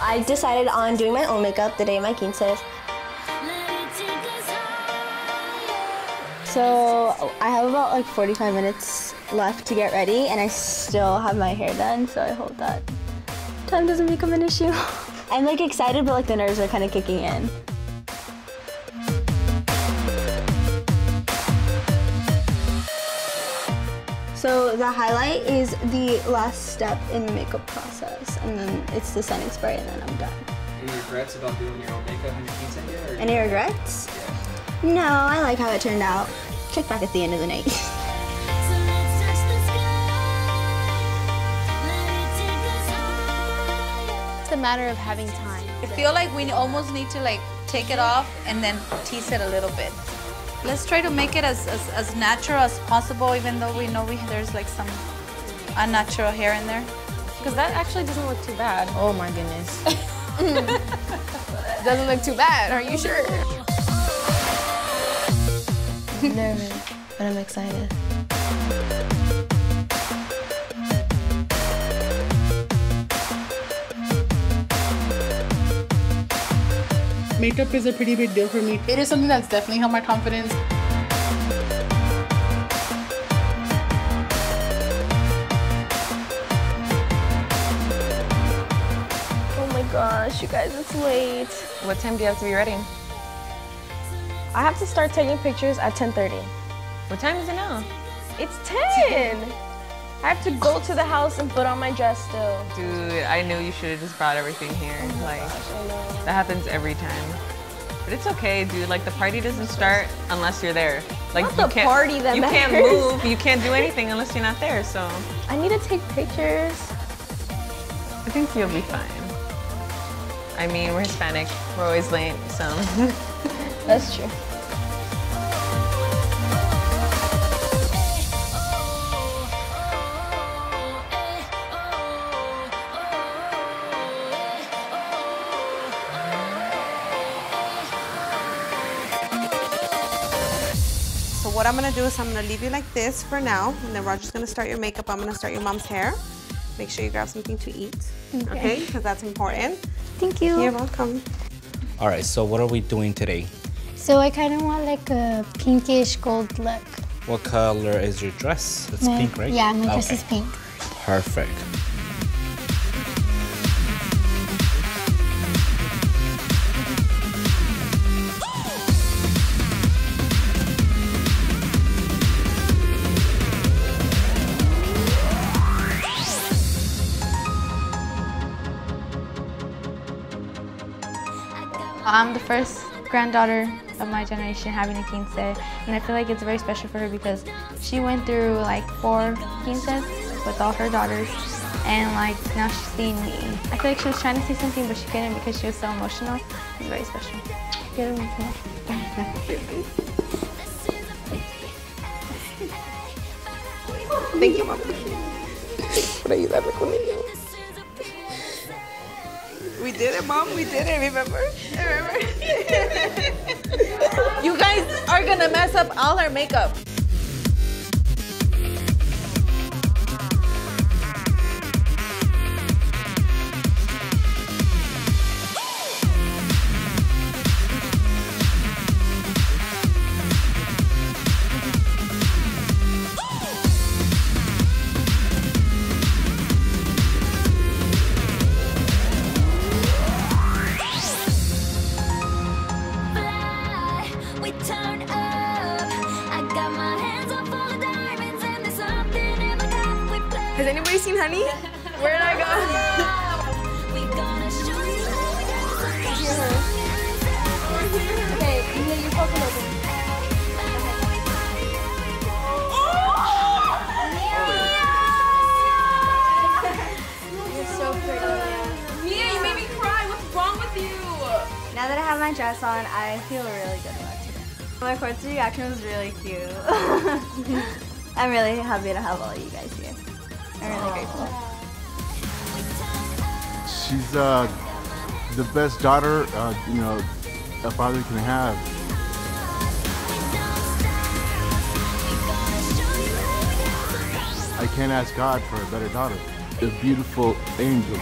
I decided on doing my own makeup the day my quince. So I have about like 45 minutes left to get ready and I still have my hair done, so I hope that time doesn't become an issue. I'm like excited, but like the nerves are kind of kicking in. So the highlight is the last step in the makeup process, and then it's the setting spray, and then I'm done. Any regrets about doing your own makeup on your quince yet? Or Any regrets? Yeah. No, I like how it turned out. Check back at the end of the night. It's a matter of having time. I feel like we almost need to like take it off and then tease it a little bit. Let's try to make it as, as, as natural as possible, even though we know we, there's like some unnatural hair in there. Because that actually doesn't look too bad. Oh my goodness. Doesn't look too bad, are you sure? Nervous, but I'm excited. Makeup is a pretty big deal for me. It is something that's definitely helped my confidence. Oh my gosh, you guys, it's late. What time do you have to be ready? I have to start taking pictures at 10.30. What time is it now? It's 10! I have to go to the house and put on my dress still. Dude, I knew you should have just brought everything here. Oh like, that happens every time. But it's okay, dude. Like, the party doesn't start unless you're there. Like, Not you the can't, party that You can't move. You can't do anything unless you're not there. So, I need to take pictures. I think you'll be fine. I mean, we're Hispanic. We're always late, so. That's true. What I'm gonna do is I'm gonna leave you like this for now, and then Roger's gonna start your makeup. I'm gonna start your mom's hair. Make sure you grab something to eat, okay? Because that's important. Thank you. You're welcome. All right, so what are we doing today? So I kind of want like a pinkish gold look. What color is your dress? It's My- pink, right? Yeah, my dress is pink. Perfect. I'm the first granddaughter of my generation having a quince, and I feel like it's very special for her because she went through like four quinces with all her daughters, and like now she's seeing me. I feel like she was trying to say something, but she couldn't because she was so emotional. It's very special. Thank you, mom. Por ayudarme con ello. We did it, mom. We did it. Remember? Remember? You guys are gonna mess up all our makeup. Has anybody seen Honey? Where did I go? You how we dance. Okay, you, you poke it open. You're so pretty. Mia, you made me cry. What's wrong with you? Now that I have my dress on, I feel really good about today. My court's reaction was really cute. I'm really happy to have all of you guys here. She's uh, the best daughter, uh, you know, a father can have. I can't ask God for a better daughter. A beautiful angel.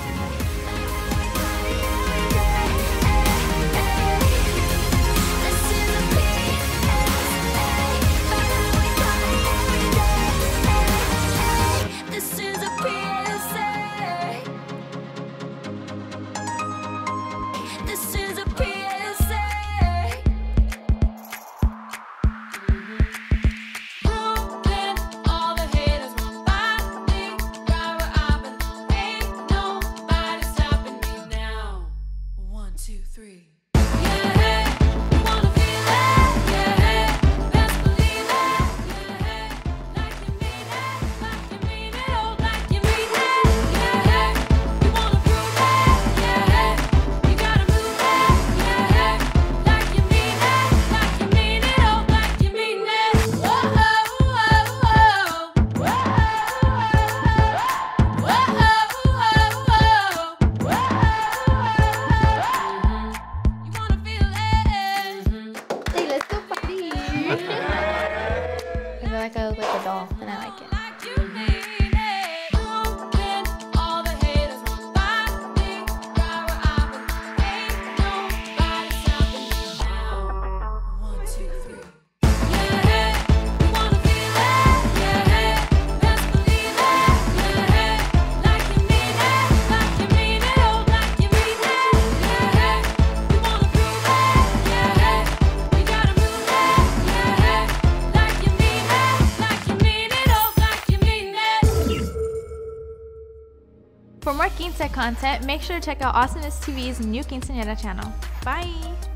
two, three. more quinceañera content, make sure to check out Awesomeness TV's new quinceañera channel. Bye!